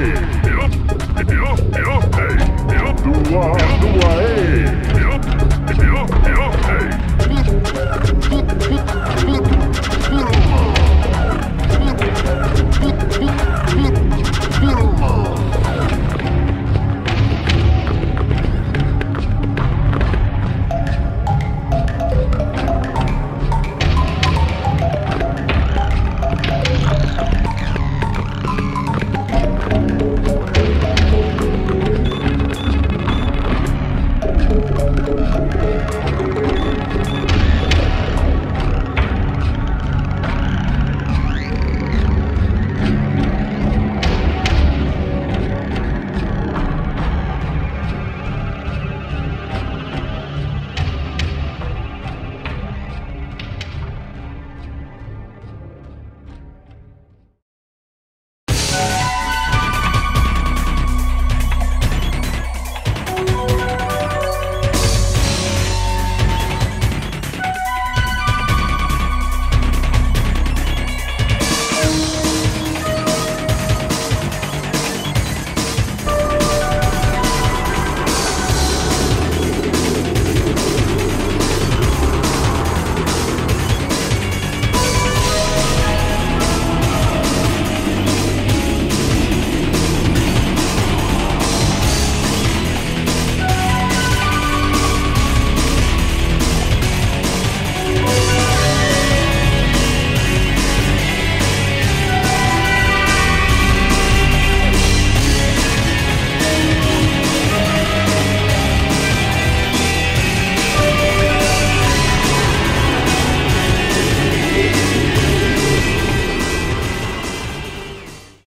Ready.